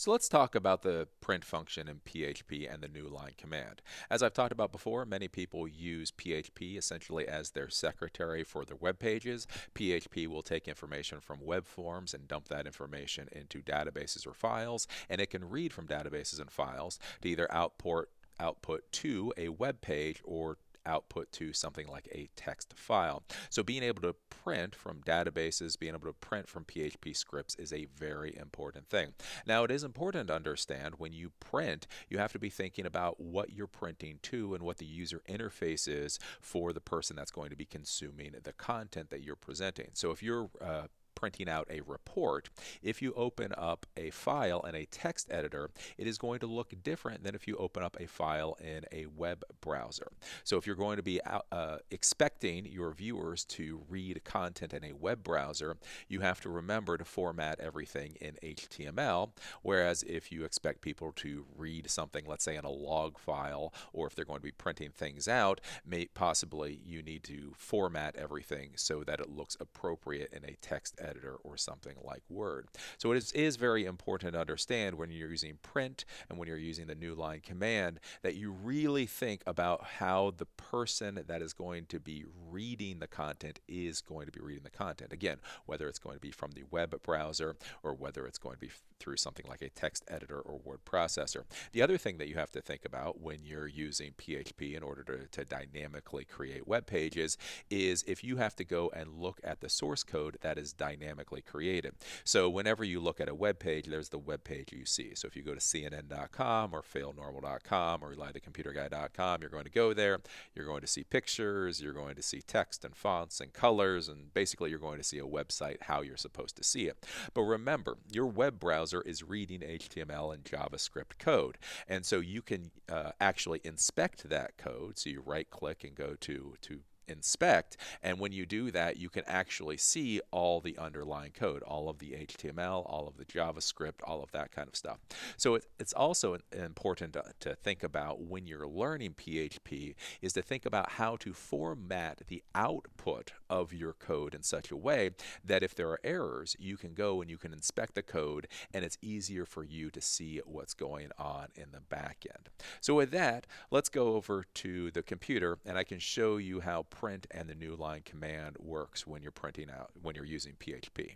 So let's talk about the print function in PHP and the new line command. As I've talked about before, many people use PHP essentially as their secretary for their web pages. PHP will take information from web forms and dump that information into databases or files, and it can read from databases and files to either output output to a web page or output to something like a text file. So being able to print from databases, being able to print from PHP scripts is a very important thing. Now it is important to understand when you print, you have to be thinking about what you're printing to and what the user interface is for the person that's going to be consuming the content that you're presenting. So if you're uh, printing out a report, if you open up a file in a text editor, it is going to look different than if you open up a file in a web browser. So if you're going to be out, uh, expecting your viewers to read content in a web browser, you have to remember to format everything in HTML, whereas if you expect people to read something, let's say in a log file, or if they're going to be printing things out, may, possibly you need to format everything so that it looks appropriate in a text editor editor or something like Word. So it is, is very important to understand when you're using print and when you're using the new line command that you really think about how the person that is going to be reading the content is going to be reading the content. Again, whether it's going to be from the web browser or whether it's going to be through something like a text editor or word processor. The other thing that you have to think about when you're using PHP in order to, to dynamically create web pages is if you have to go and look at the source code that is dynamically created. So whenever you look at a web page, there's the web page you see. So if you go to cnn.com or failnormal.com or elithecomputerguy.com, you're going to go there, you're going to see pictures, you're going to see text and fonts and colors, and basically you're going to see a website how you're supposed to see it. But remember, your web browser browser is reading HTML and JavaScript code. And so you can uh, actually inspect that code. So you right click and go to, to inspect. And when you do that, you can actually see all the underlying code, all of the HTML, all of the JavaScript, all of that kind of stuff. So it, it's also important to, to think about when you're learning PHP is to think about how to format the output of your code in such a way that if there are errors, you can go and you can inspect the code and it's easier for you to see what's going on in the back end. So with that, let's go over to the computer and I can show you how print and the new line command works when you're printing out, when you're using PHP.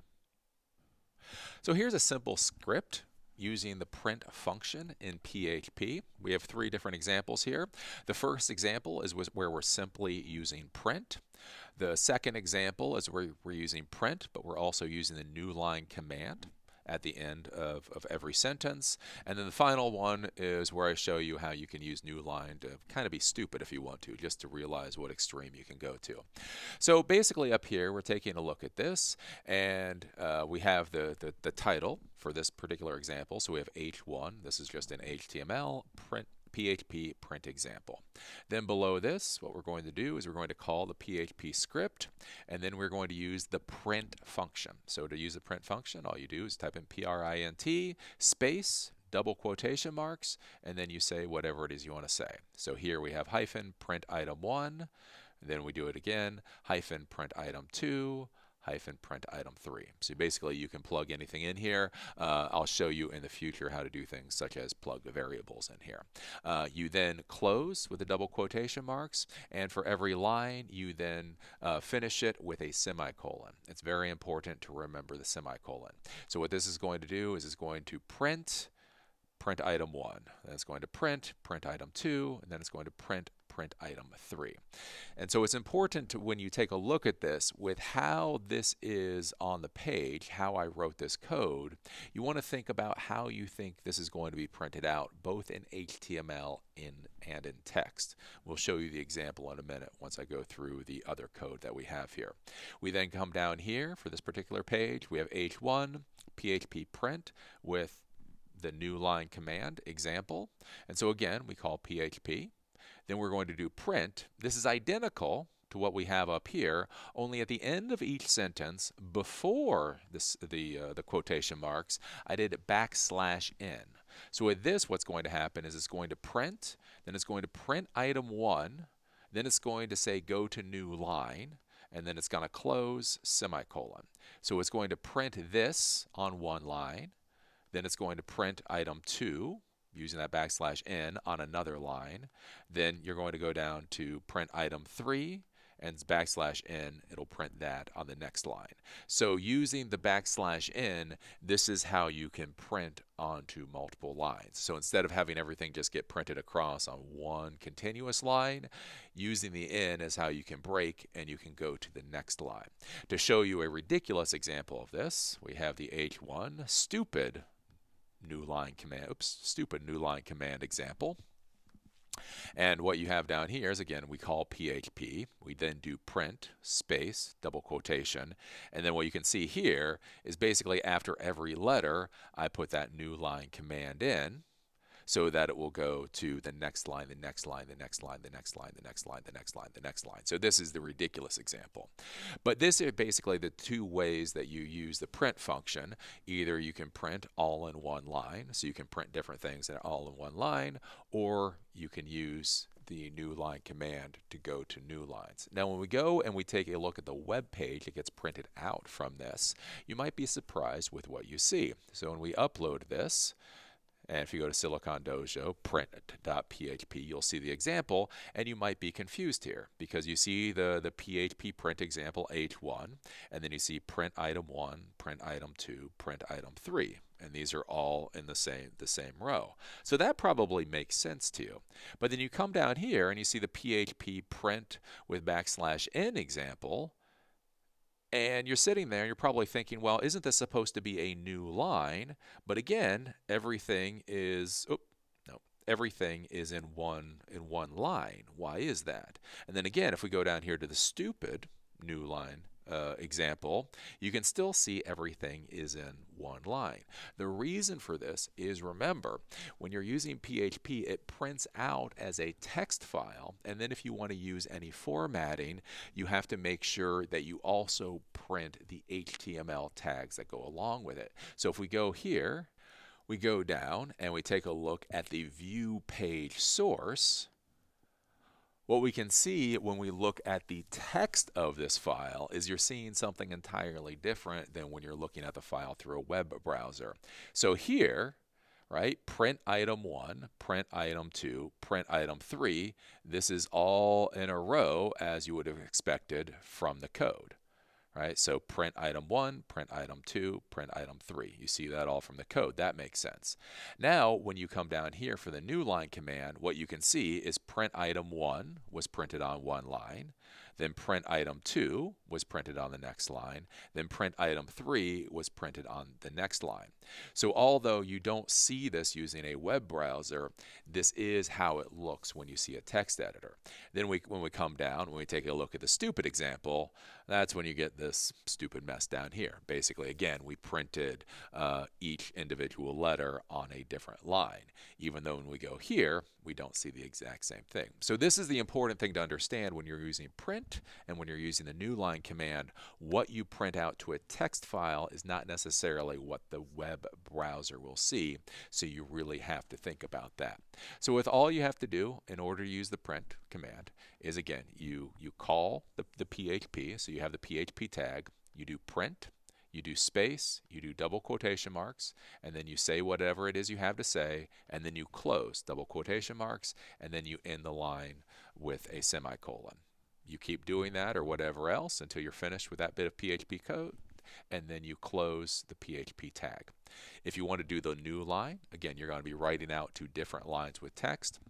So here's a simple script using the print function in PHP. We have three different examples here. The first example is where we're simply using print. The second example is where we're using print, but we're also using the new line command at the end of, of every sentence. And then the final one is where I show you how you can use new line to kind of be stupid if you want to, just to realize what extreme you can go to. So basically up here, we're taking a look at this, and uh, we have the, the, the title for this particular example. So we have H1. This is just an HTML print PHP print example. Then below this, what we're going to do is we're going to call the PHP script, and then we're going to use the print function. So to use the print function, all you do is type in print space double quotation marks, and then you say whatever it is you want to say. So here we have hyphen print item 1, then we do it again, hyphen print item 2, hyphen print item 3. So basically you can plug anything in here. Uh, I'll show you in the future how to do things such as plug the variables in here. Uh, you then close with the double quotation marks and for every line you then uh, finish it with a semicolon. It's very important to remember the semicolon. So what this is going to do is it's going to print print item 1. Then it's going to print print item 2 and then it's going to print print item 3. And so it's important to, when you take a look at this with how this is on the page, how I wrote this code, you want to think about how you think this is going to be printed out, both in HTML in, and in text. We'll show you the example in a minute once I go through the other code that we have here. We then come down here for this particular page. We have H1, PHP print with the new line command example. And so again, we call PHP then we're going to do print. This is identical to what we have up here, only at the end of each sentence, before this, the, uh, the quotation marks, I did backslash n. So with this, what's going to happen is it's going to print, then it's going to print item 1, then it's going to say go to new line, and then it's going to close semicolon. So it's going to print this on one line, then it's going to print item 2 using that backslash n on another line. Then you're going to go down to print item 3 and backslash n, it'll print that on the next line. So using the backslash n, this is how you can print onto multiple lines. So instead of having everything just get printed across on one continuous line, using the n is how you can break and you can go to the next line. To show you a ridiculous example of this, we have the H1 stupid new line command, oops, stupid new line command example. And what you have down here is again, we call PHP. We then do print, space, double quotation. And then what you can see here is basically after every letter, I put that new line command in so that it will go to the next line, the next line, the next line, the next line, the next line, the next line, the next line. So this is the ridiculous example. But this is basically the two ways that you use the print function. Either you can print all in one line, so you can print different things that are all in one line, or you can use the new line command to go to new lines. Now when we go and we take a look at the web page that gets printed out from this, you might be surprised with what you see. So when we upload this, and if you go to Silicon Dojo, print.php, you'll see the example, and you might be confused here because you see the, the PHP print example H1, and then you see print item 1, print item 2, print item 3. And these are all in the same the same row. So that probably makes sense to you. But then you come down here and you see the PHP print with backslash n example, and you're sitting there, you're probably thinking, well, isn't this supposed to be a new line? But again, everything is, oh, no, everything is in one in one line. Why is that? And then again, if we go down here to the stupid new line uh, example, you can still see everything is in one line. The reason for this is remember, when you're using PHP, it prints out as a text file, and then if you want to use any formatting, you have to make sure that you also print the HTML tags that go along with it. So if we go here, we go down and we take a look at the view page source, what we can see when we look at the text of this file is you're seeing something entirely different than when you're looking at the file through a web browser. So here, right, print item 1, print item 2, print item 3, this is all in a row as you would have expected from the code right? So print item 1, print item 2, print item 3. You see that all from the code. That makes sense. Now, when you come down here for the new line command, what you can see is print item 1 was printed on one line. Then print item 2 was printed on the next line. Then print item 3 was printed on the next line. So although you don't see this using a web browser, this is how it looks when you see a text editor. Then we, when we come down, when we take a look at the stupid example, that's when you get this stupid mess down here. Basically, again, we printed uh, each individual letter on a different line, even though when we go here, we don't see the exact same thing. So this is the important thing to understand when you're using print and when you're using the new line command. What you print out to a text file is not necessarily what the web browser will see, so you really have to think about that. So with all you have to do in order to use the print command is again, you, you call the, the PHP, so you have the PHP tag, you do print, you do space, you do double quotation marks, and then you say whatever it is you have to say, and then you close double quotation marks, and then you end the line with a semicolon. You keep doing that or whatever else until you're finished with that bit of PHP code, and then you close the PHP tag. If you want to do the new line, again, you're going to be writing out two different lines with text.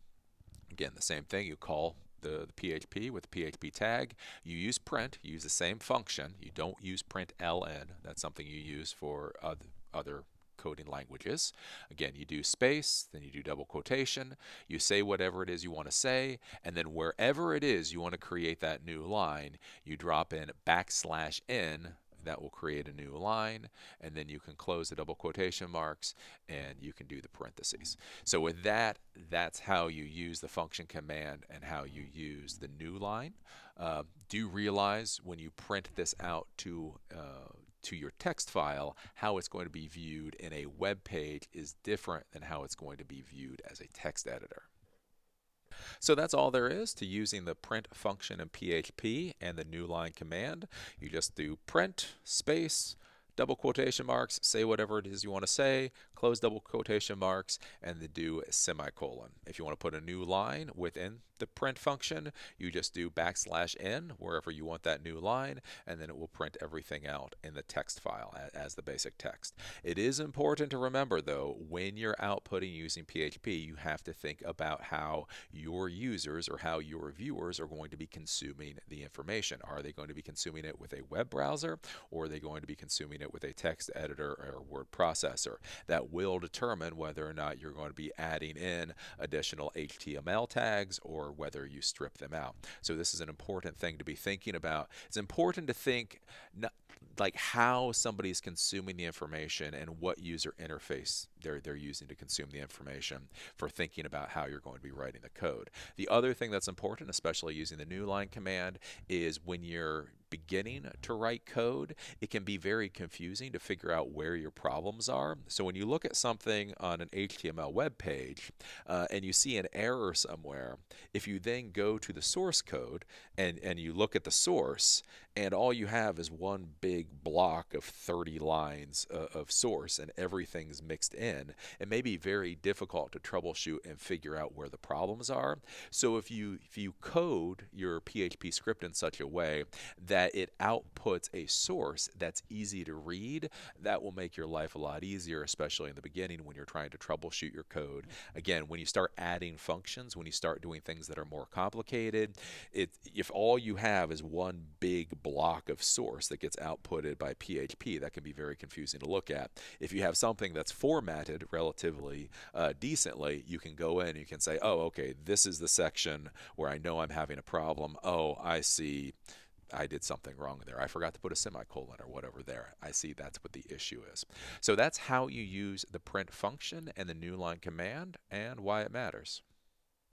Again, the same thing, you call the, the, PHP with the PHP tag. You use print, you use the same function. You don't use print ln. That's something you use for other, other coding languages. Again, you do space, then you do double quotation, you say whatever it is you want to say, and then wherever it is you want to create that new line, you drop in backslash n that will create a new line and then you can close the double quotation marks and you can do the parentheses. So with that, that's how you use the function command and how you use the new line. Uh, do realize when you print this out to uh, to your text file, how it's going to be viewed in a web page is different than how it's going to be viewed as a text editor. So that's all there is to using the print function in PHP and the new line command. You just do print space double quotation marks, say whatever it is you want to say, close double quotation marks, and then do semicolon. If you want to put a new line within the print function, you just do backslash n wherever you want that new line, and then it will print everything out in the text file as the basic text. It is important to remember, though, when you're outputting using PHP, you have to think about how your users or how your viewers are going to be consuming the information. Are they going to be consuming it with a web browser, or are they going to be consuming it with a text editor or word processor? That will determine whether or not you're going to be adding in additional HTML tags or whether you strip them out. So this is an important thing to be thinking about. It's important to think not, like how somebody is consuming the information and what user interface they're, they're using to consume the information for thinking about how you're going to be writing the code. The other thing that's important, especially using the new line command, is when you're beginning to write code, it can be very confusing to figure out where your problems are. So when you look at something on an HTML web page uh, and you see an error somewhere, if you then go to the source code and, and you look at the source and all you have is one big block of 30 lines uh, of source and everything's mixed in, it may be very difficult to troubleshoot and figure out where the problems are. So if you if you code your PHP script in such a way that that it outputs a source that's easy to read, that will make your life a lot easier, especially in the beginning when you're trying to troubleshoot your code. Again, when you start adding functions, when you start doing things that are more complicated, it, if all you have is one big block of source that gets outputted by PHP, that can be very confusing to look at. If you have something that's formatted relatively uh, decently, you can go in, and you can say, oh, okay, this is the section where I know I'm having a problem. Oh, I see I did something wrong there. I forgot to put a semicolon or whatever there. I see that's what the issue is. So that's how you use the print function and the new line command and why it matters.